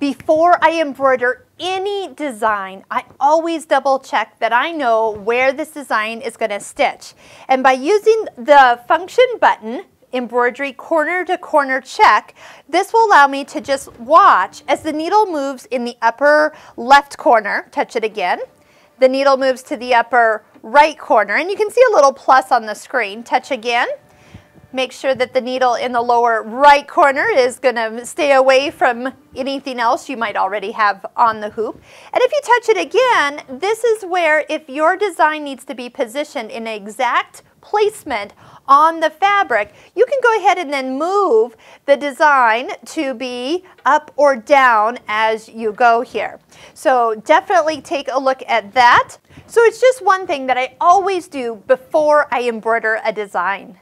Before I embroider any design, I always double check that I know where this design is going to stitch. And by using the function button, embroidery corner to corner check, this will allow me to just watch as the needle moves in the upper left corner, touch it again, the needle moves to the upper right corner, and you can see a little plus on the screen, touch again, Make sure that the needle in the lower right corner is going to stay away from anything else you might already have on the hoop. And if you touch it again, this is where if your design needs to be positioned in exact placement on the fabric, you can go ahead and then move the design to be up or down as you go here. So definitely take a look at that. So it's just one thing that I always do before I embroider a design.